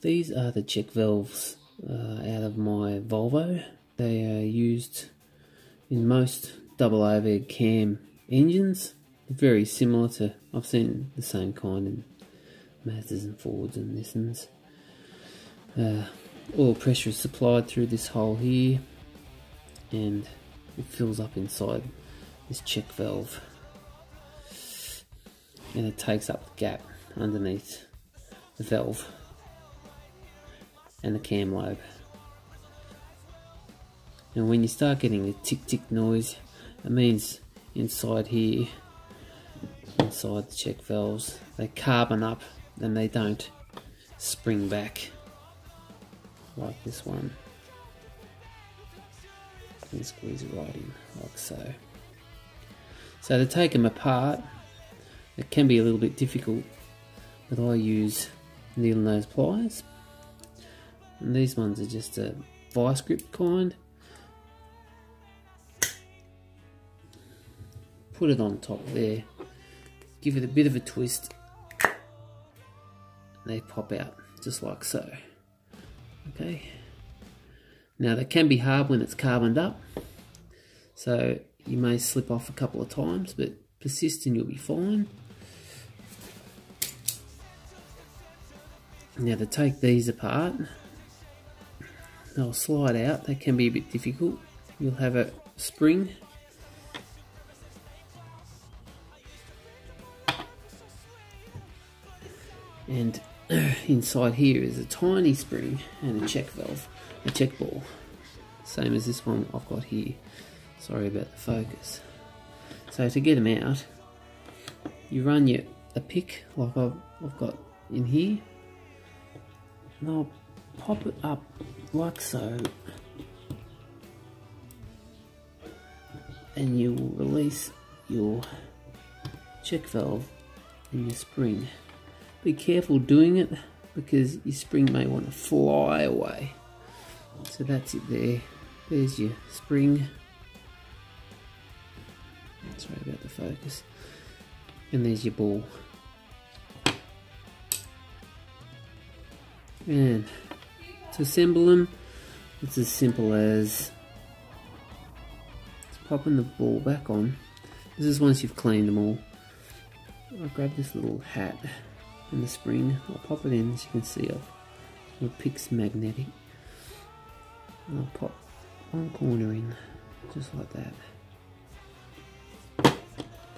These are the check valves uh, out of my Volvo. They are used in most double overhead cam engines. Very similar to, I've seen the same kind in Mazdas and Fords and Nissans. Uh, oil pressure is supplied through this hole here and it fills up inside this check valve and it takes up the gap underneath the valve and the cam lobe. And when you start getting the tick tick noise, it means inside here, inside the check valves, they carbon up and they don't spring back like this one. And squeeze it right in like so. So to take them apart, it can be a little bit difficult, but I use needle nose pliers and these ones are just a vice grip kind. Put it on top there. Give it a bit of a twist. They pop out just like so. Okay. Now they can be hard when it's carboned up. So you may slip off a couple of times but persist and you'll be fine. Now to take these apart they'll slide out. They can be a bit difficult. You'll have a spring. And inside here is a tiny spring and a check valve, a check ball. Same as this one I've got here. Sorry about the focus. So to get them out, you run your a pick like I've, I've got in here. And I'll pop it up like so and you will release your check valve and your spring. Be careful doing it because your spring may want to fly away. So that's it there. There's your spring. Sorry about the focus. And there's your ball. And assemble them, it's as simple as popping the ball back on. This is once you've cleaned them all. I'll grab this little hat and the spring, I'll pop it in as you can see the pick's magnetic. And I'll pop one corner in, just like that.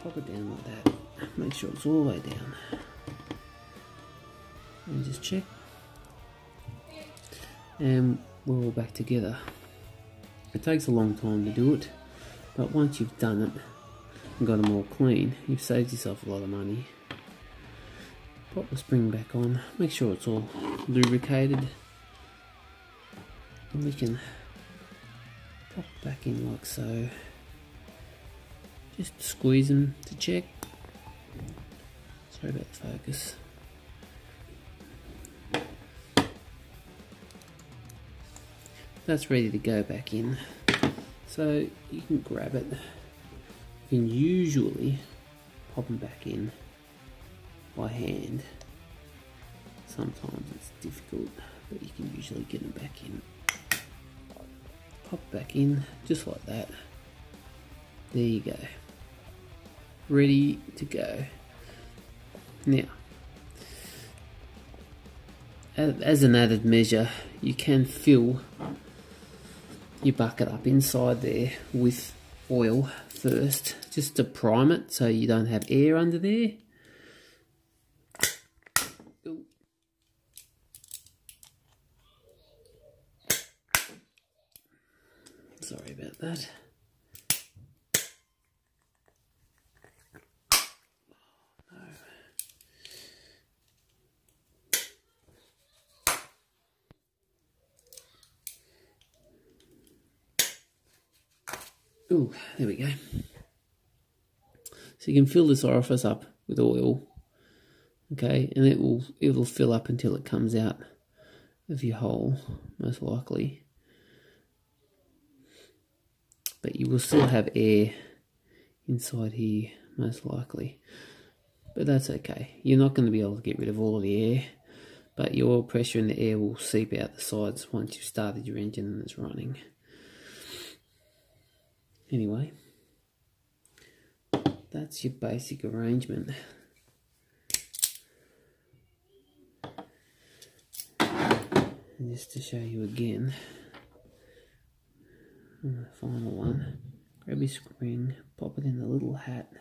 Pop it down like that. Make sure it's all the way down. And just check and we're all back together. It takes a long time to do it, but once you've done it and got them all clean, you've saved yourself a lot of money. Pop the spring back on, make sure it's all lubricated, and we can pop back in like so. Just squeeze them to check. Sorry about the focus. That's ready to go back in. So you can grab it. You can usually pop them back in by hand. Sometimes it's difficult but you can usually get them back in. Pop back in just like that. There you go. Ready to go. Now as an added measure you can fill you bucket up inside there with oil first just to prime it so you don't have air under there. Sorry about that Ooh, there we go. So you can fill this orifice up with oil, okay, and it will it will fill up until it comes out of your hole, most likely. But you will still have air inside here, most likely. But that's okay. You're not going to be able to get rid of all of the air, but your pressure and the air will seep out the sides once you've started your engine and it's running. Anyway, that's your basic arrangement. And just to show you again, the final one, grab your spring, pop it in the little hat,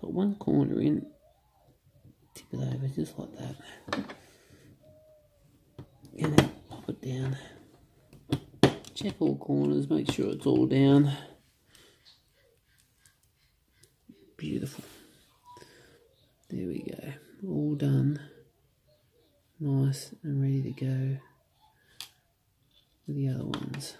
put one corner in, tip it over just like that, and then pop it down. Check all corners, make sure it's all down. Beautiful. There we go all done nice and ready to go with the other ones.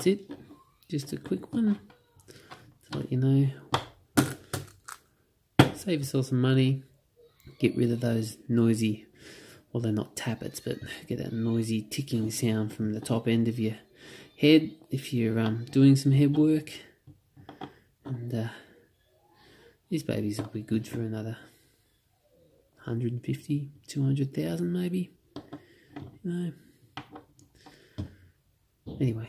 That's it, just a quick one to let you know save yourself some money, get rid of those noisy, well, they're not tappets, but get that noisy ticking sound from the top end of your head if you're um, doing some head work. And uh, these babies will be good for another 150, 200,000 maybe. You know. Anyway,